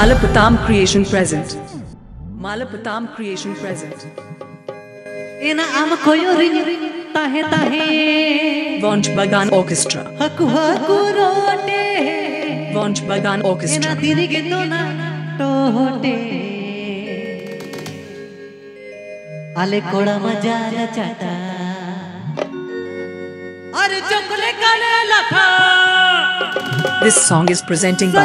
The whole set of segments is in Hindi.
Malapatam Creation Present. Malapatam Creation Present. ina am koyo ring tahe tahe Vonch Bagan Orchestra. haku haku rote Vonch Bagan ina Orchestra. dirige to na tote ale koda majal chata अरे चपले काले लखा This song is presenting by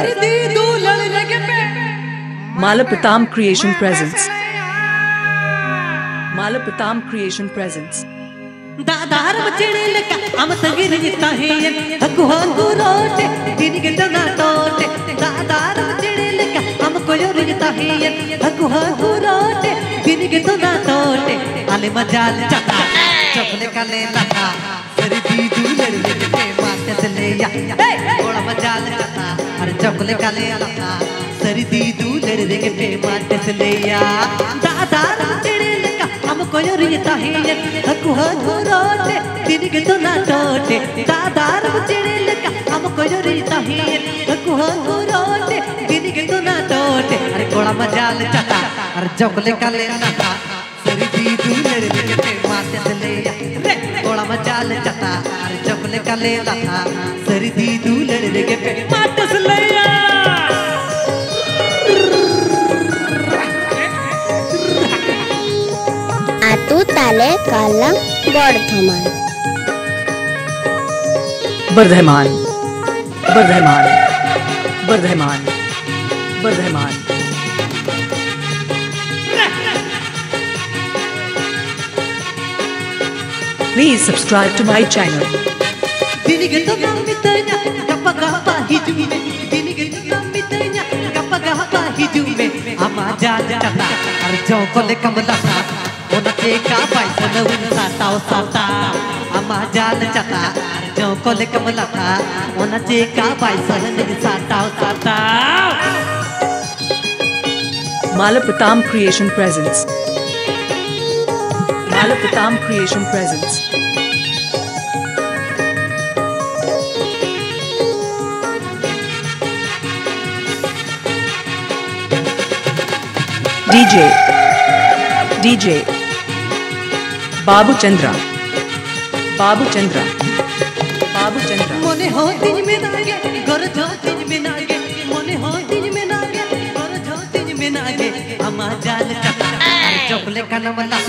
Malapatam Creation Presents. Malapatam Creation Presents. दादार बचड़े लका हम तगिर ताहे हकु हकु रोटे दिन के तना टोटे दादार बचड़े लका हम कोयो रिजता है हकु हकु रोटे दिन के तना टोटे आले मजाल चटा चपले काले लता। सरी दूलड़ लेके पे माते से ले या। थोड़ा मजाल अरे चपले काले लता सरी दी दूलड़ लेके पे माते से ले या दादार बचड़े लका हम कोयो रिजता है हकु हकु रोटे दिन के तो ना टोटे। दादार बचड़े लका हम कोयो रिजता है हकु हकु रोटे दिन के तो ना टोटे। अरे कोड़ा मजाल चटा अरे चपले काले लता सरी दी दूलड़ लेके पे माते से ले या रे कोड़ा मजाल चटा अरे चपले काले लता सरी दी दूलड़ लेके ताले कालम Bardhaman. Bardhaman Bardhaman Bardhaman Bardhaman. Please subscribe to my channel. Kapag hijume Malapatam Creation Presents. Malapatam Creation Presents. DJ. DJ. Babu Chandra Babu Chandra Babu Chandra मोने हो दिन में नागे, घर जो दिन में नागे। मोने हो दिन में नागे, घर जो दिन में नागे। अमा जाल का चपले कनवला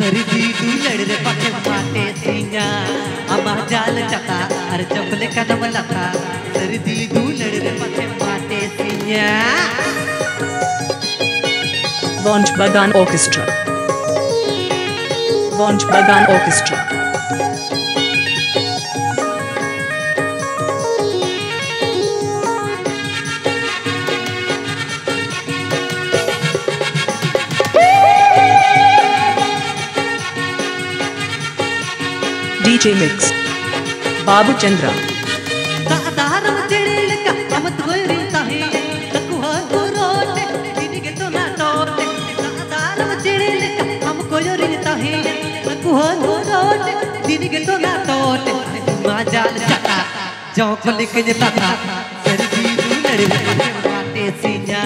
सरी दी दूलड़ रे पके माटे सीना अमा जाल चका अरे चपले कनवला सरी दी दूलड़ रे पके माटे सीना Vonch Bagan Orchestra Vonch Bagan Orchestra DJ Mix Babu Chandra तकुहा रोटे दिनगे तो ना टोटे माजाल चटा जौक लिखन तथा सरदी लड़े माटे सिया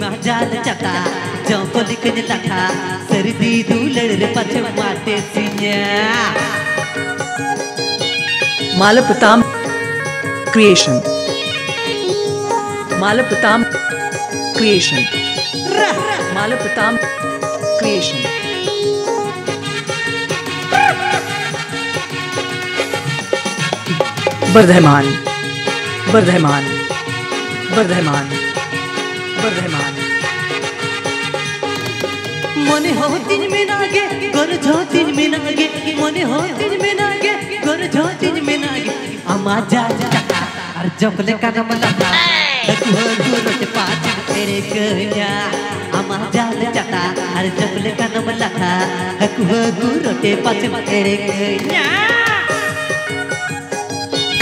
माजाल चटा जौक लिखन तथा सरदी लड़े पछ माटे Siya Malapatam Creation. Malapatam Creation. Malapatam Creation. Bardhaman Bardhaman Bardhaman Bardhaman মনে হয় তিন মিনাগে গর ঝ তিন মিনাগে মনে হয় তিন মিনাগে গর ঝ তিন মিনাগে আমা যা যা আর জকলে কানম লাগা দেখুর গুরতে পাঁচ তেরে কইয়া আমা যা যা আর জকলে কানম লাগা দেখুর গুরতে পাঁচ তেরে কইয়া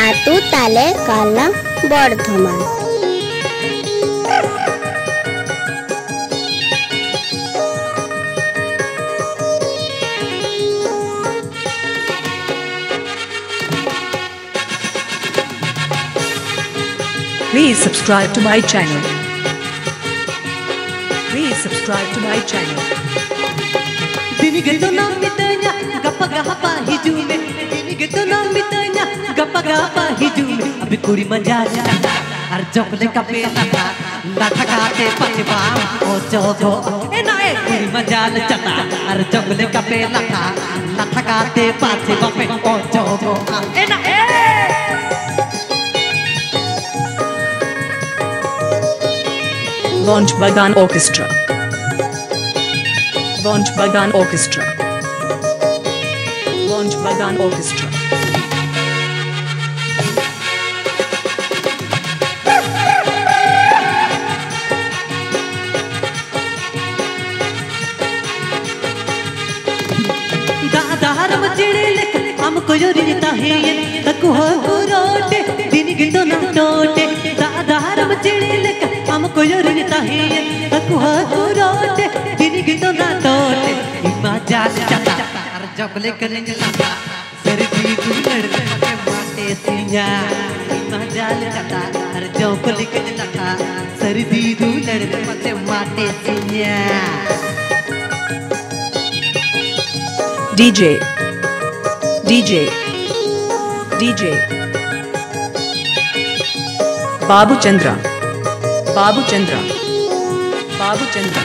আতু তালে কালা Bardhaman Please subscribe to my channel. subscribe to my channel. ದಿನಿಗೆದ್ದು ನಂಬಿದ್ದಯ್ಯ ಗಪ್ಪ ಗಪ್ಪ ಹಿಜುಮೆ ದಿನಿಗೆದ್ದು ನಂಬಿದ್ದಯ್ಯ गपगा पहिजू अभी पूरी मज़ा हर चोकले के ओ ए के पे ओ ए Launch Bagan Orchestra. Launch Bagan Orchestra. Launch Bagan Orchestra. जो रिजता है ये, तक हो रोटे दिन गिंदो ना टोटे इमा जाल चटा अर जबले करेंज लगा सरदी गुलड़ के माटे सिया इमा जाल चटा अर जबले करेंज लगा सरदी गुलड़ के माटे Siya DJ. DJ DJ Babu Chandra Babu Chandra Babu Chandra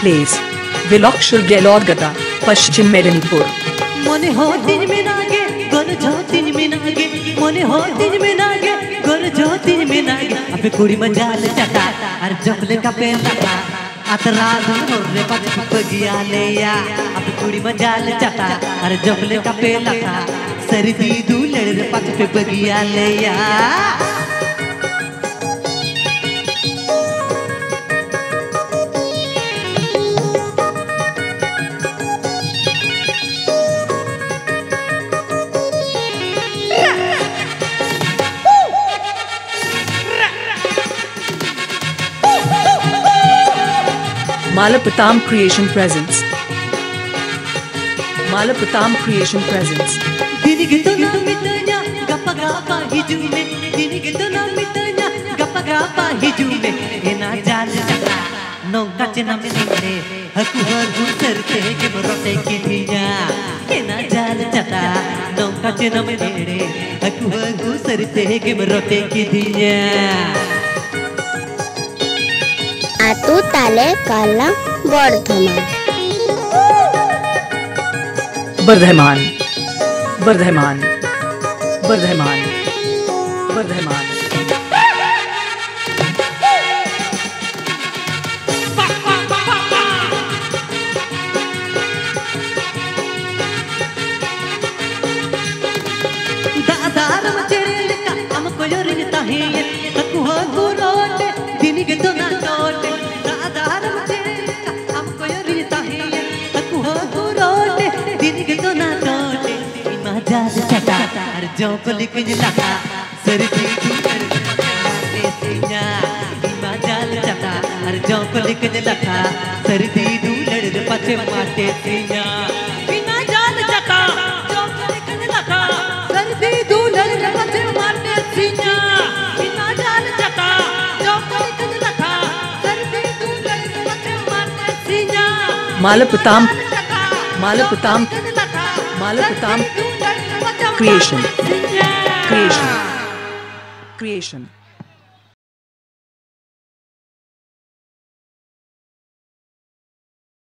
Place Vilakshur Gelod Gata Pashchim Medanipur Money Hot in में नागे गन जा दिन में नागे मन हो गोर ज्योति में नागे अपे कुड़ी मजाल चटा अर जंगले का पे लगा रे मोरे पच पगिया ले या अबे कुड़ी मजाल चटा अर जंगले का पे लगा सरदी दूलड़ पच पे बगिया ले या Malapatam Creation Presents. Malapatam Creation Presents. ದಿನಿಗಿಂದು ನಮ್ಮಿದ್ದಯ್ಯ ಗಪ್ಪ ಗಾಪ ಹಿಜುಮೆ ದಿನಿಗಿಂದು আতু তালে কালা Bardhaman Bardhaman. Bardhaman. Bardhaman. Bardhaman. दादार मचड़े लेका हमको जो रिंगता है ये हकु अर जो को लिख लगा सरदी दूर माटे सिया इमा जाल चटा अर जो को लिख लगा सरदी दूर पचे माटे सिया इमा जाल चटा Creation. Creation. Creation.